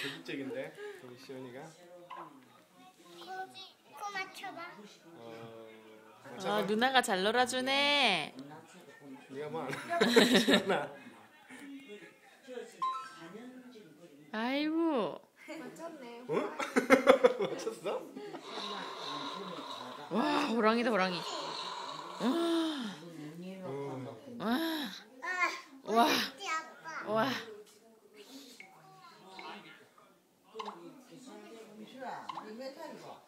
적극적인데 우리 시연이가. 코 맞춰봐. 어. 아, 맞춰봐. 누나가 잘 놀아주네. 네가 뭐? 시연아. 아이고. 맞췄네. 응? 맞췄어? 와, 호랑이다, 호랑이. 음. 와, 아, 와. 와. 是啊你没看过